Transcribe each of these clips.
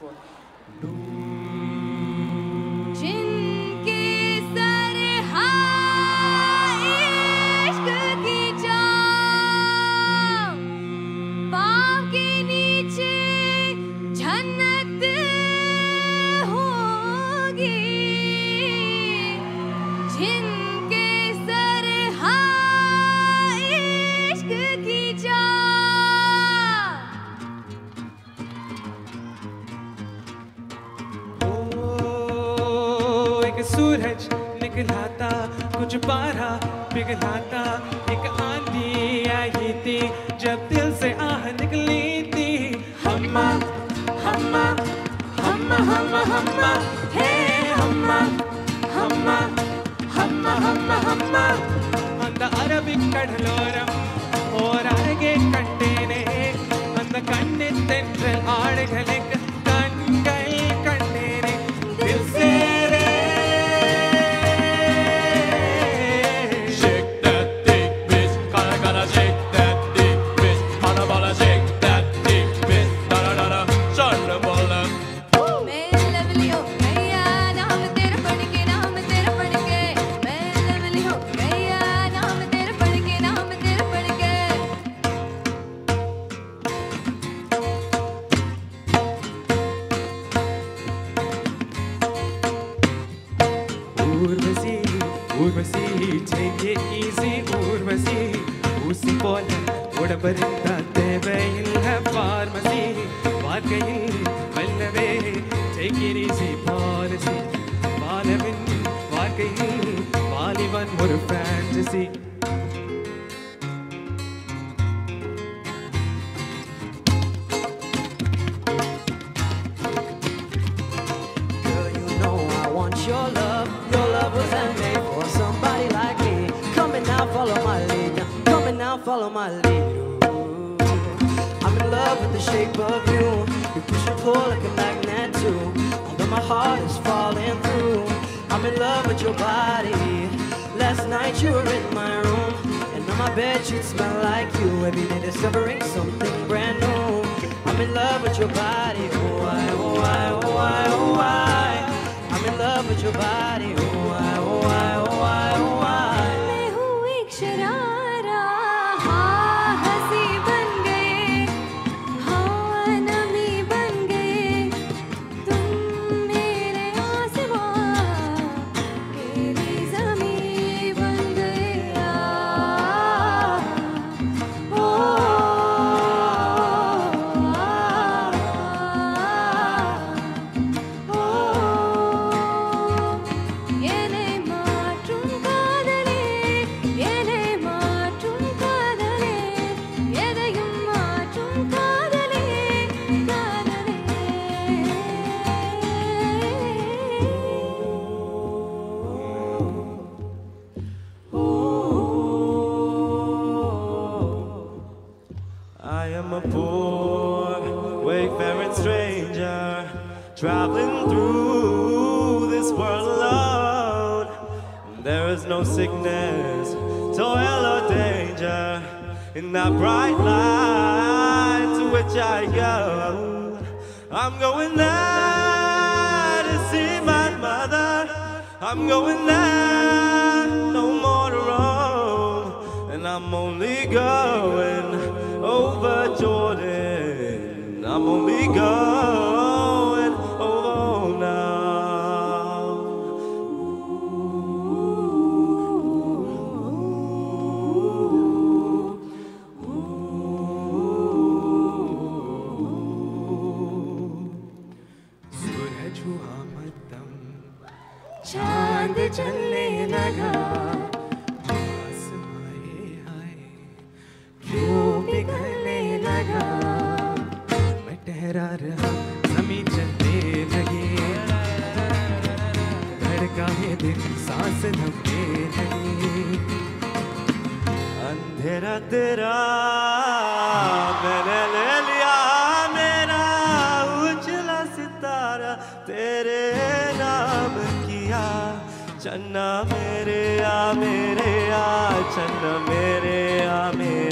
Boa. Pô. सूरज निकला था कुछ पारा पिघलाता एक आंधी आई थी जब दिल से आह निकली थी हम्मा हम्मा हम्मा हम्मा हम्मा हे हम्मा हम्मा हम्मा हम्मा हम्मा அந்த அரபிக் கடலோரம் ஓர் அழகே கண்டேனே அந்த கண்ணின் தென்றல் ஆடுகளுக்கு Urvashi Urvashi take it easy Urvashi ஊசி போல உடம்பருந்தா தேவையில்லை பார்மசி வாழ்க்கையில் வல்லவே take it easy policy வாழவின் வாழ்க்கையில் வாலிபன் ஒரு fantasy. Follow my lead. Ooh. I'm in love with the shape of you. You push and pull like a magnet too. Although my heart is falling through. I'm in love with your body. Last night you were in my room. And on my bed she'd smell like you. Every day discovering something brand new. I'm in love with your body. Oh, I, oh, I, oh, I, oh, I. I'm in love with your body. Oh, stranger, traveling through this world alone. There is no sickness, toil, or danger in that bright light to which I go. I'm going there to see my mother. I'm going there, no more to roam. And I'm only going over Jordan. I'm only going over now. सूरज हुआ मध्यम चांद चलने लगा धड़का है दिल, सांस लगी अंधेरा तेरा, मैंने ले लिया मेरा उजला सितारा, तेरे नाम किया। चन्ना मेरे आ मेरे आ, चन्ना मेरे आ, मेरे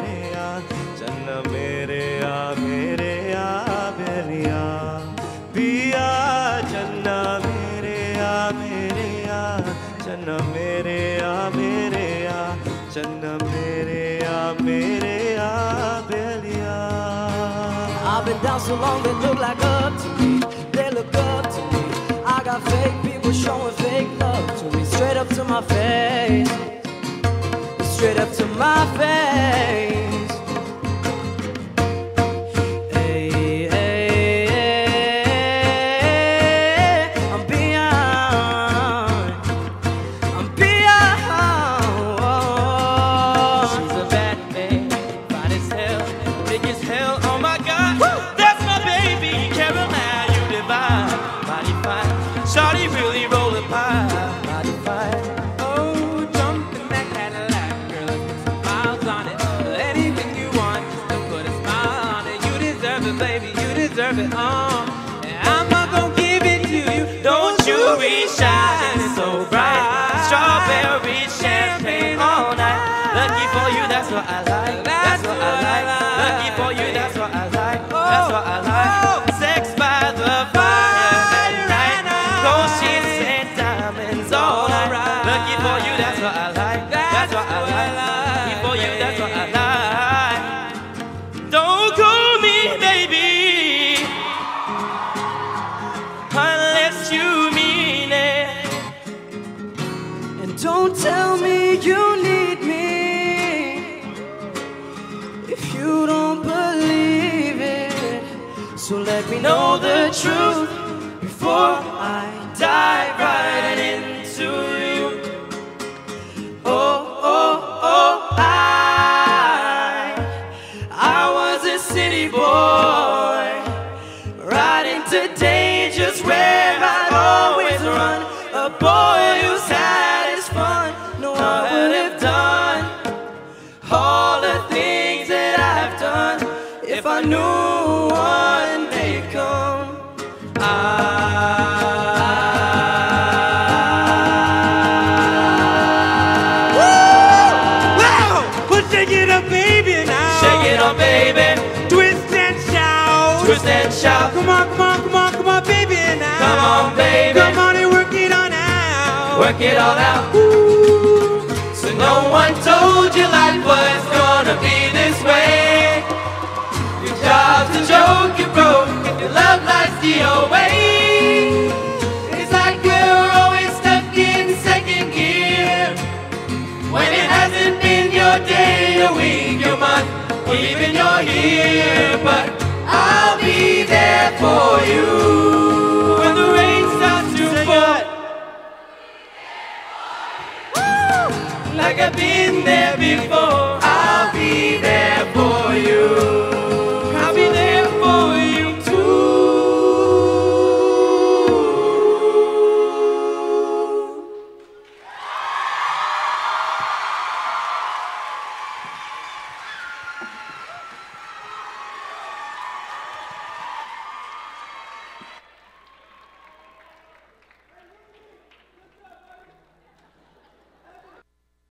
चन्न मेरे आ मेरे आ मेरे आ मेरे आ बेलिया। I've been down so long they look like up to me. They look up to me. I got fake people showing fake love to me. Straight up to my face. Straight up to my face. Deserve it. And I'm not gonna give it to you. Don't you be shining so bright, strawberry champagne all night. Lucky for you, that's what I like. So let me know the truth before I dive right into you. Oh, oh, oh, I, I was a city boy, riding to dangers where I'd always run. A boy who's had his fun. No, I would have done all the things that I've done if I knew Work it all out. So no one told you life was gonna be this way. Your job's a joke, you're broke, and your love life's the away. It's like we're always stuck in second gear. When it hasn't been your day, your week, your month, or even your year. But I'll be there for you. Like I've been there before.